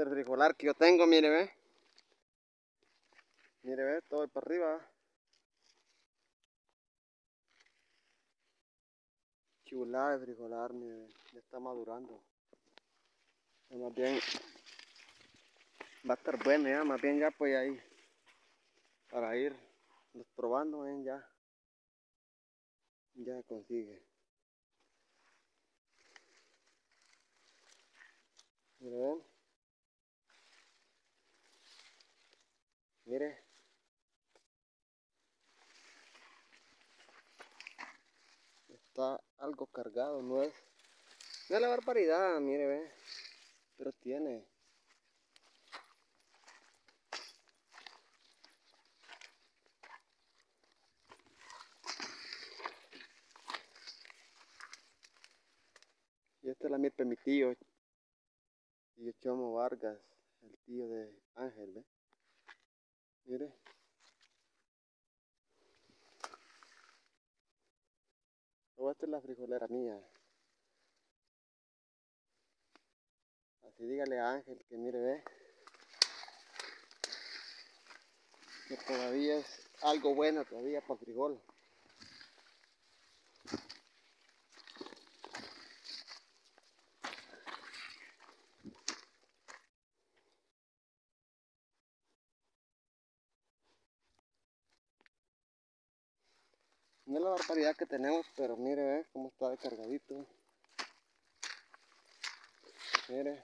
Este que yo tengo, mire, ve. Mire, ve, todo para arriba. Chulada de frijolar, mire, ya está madurando. más bien va a estar bueno ya, más bien ya pues ahí para ir probando, ven ya ya consigue. Mire, Mire. Está algo cargado, no es, no es la barbaridad, mire, ve. Pero tiene. Y esta es la miel mi tío, tío Chomo Vargas, el tío de Ángel, ¿ve? Mire. Oh, esta es la frijolera mía. Así dígale a Ángel que mire, ve. Que todavía es algo bueno todavía para frijol. No la barbaridad que tenemos, pero mire, ve cómo está descargadito. Mire.